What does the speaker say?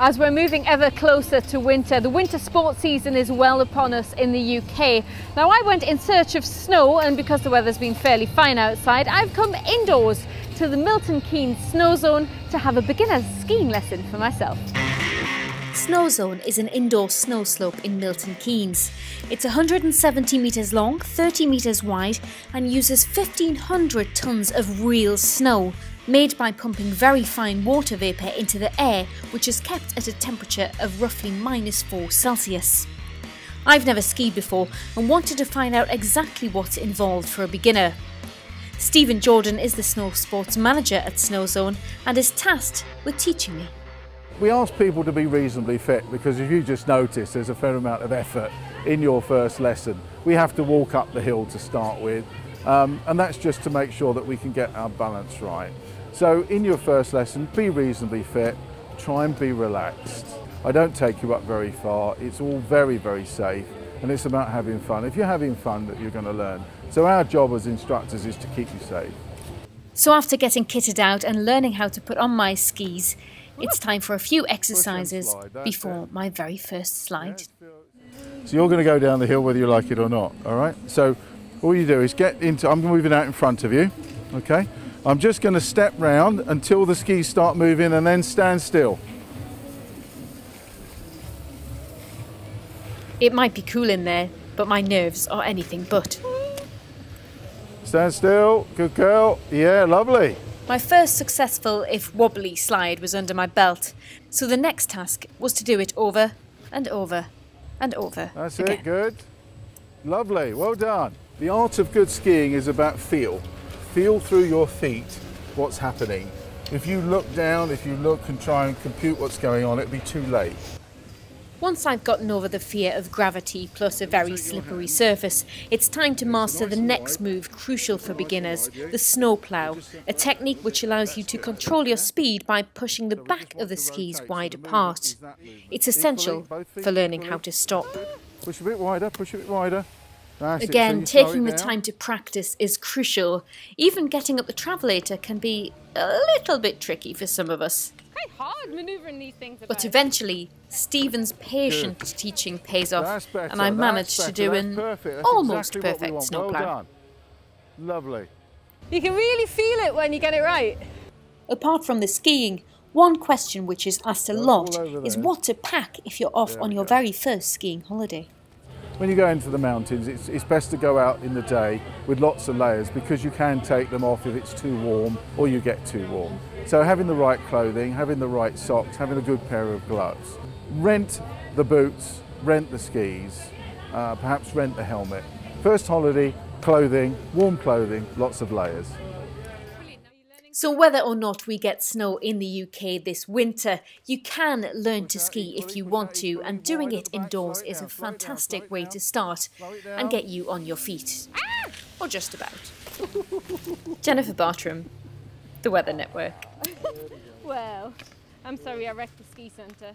As we're moving ever closer to winter, the winter sports season is well upon us in the UK. Now, I went in search of snow, and because the weather's been fairly fine outside, I've come indoors to the Milton Keynes Snozone to have a beginner's skiing lesson for myself. Snozone is an indoor snow slope in Milton Keynes. It's 170 metres long, 30 metres wide, and uses 1,500 tonnes of real snow, made by pumping very fine water vapour into the air, which is kept at a temperature of roughly minus 4 Celsius. I've never skied before and wanted to find out exactly what's involved for a beginner. Stephen Jordan is the snow sports manager at Snozone and is tasked with teaching me. We ask people to be reasonably fit because if you just notice there's a fair amount of effort in your first lesson. We have to walk up the hill to start with um, and that's just to make sure that we can get our balance right. So in your first lesson, be reasonably fit, try and be relaxed. I don't take you up very far, it's all very, very safe and it's about having fun. If you're having fun, that you're going to learn. So our job as instructors is to keep you safe. So after getting kitted out and learning how to put on my skis, it's time for a few exercises before my very first slide. So you're going to go down the hill whether you like it or not, all right? So all you do is get into, I'm moving out in front of you, okay? I'm just going to step round until the skis start moving and then stand still. It might be cool in there, but my nerves are anything but. Stand still, good girl. Yeah, lovely. My first successful, if wobbly, slide was under my belt, so the next task was to do it over and over and over. That's again. it, good. Lovely, well done. The art of good skiing is about feel. Feel through your feet what's happening. If you look down, if you look and try and compute what's going on, it'll be too late. Once I've gotten over the fear of gravity plus a very slippery surface, it's time to master the next move crucial for beginners, the snowplow, a technique which allows you to control your speed by pushing the back of the skis wide apart. It's essential for learning how to stop. Push a bit wider, push a bit wider. That's Again, so taking the time to practice is crucial. Even getting up the travelator can be a little bit tricky for some of us. Quite hard manoeuvring these things. About. But eventually, Stephen's patient Good. teaching pays off, and I managed to do an almost exactly perfect snowplow. Well Lovely. You can really feel it when you get it right. Apart from the skiing, one question which is asked a lot is what to pack if you're off on your go. very first skiing holiday. When you go into the mountains, it's, it's best to go out in the day with lots of layers because you can take them off if it's too warm or you get too warm. So having the right clothing, having the right socks, having a good pair of gloves. Rent the boots, rent the skis, uh, perhaps rent the helmet. First holiday, clothing, warm clothing, lots of layers. So, whether or not we get snow in the UK this winter, you can learn to ski if you want to, and doing it indoors is a fantastic way to start and get you on your feet. Or just about. Jennifer Bartram, The Weather Network. well, I'm sorry I wrecked the ski centre.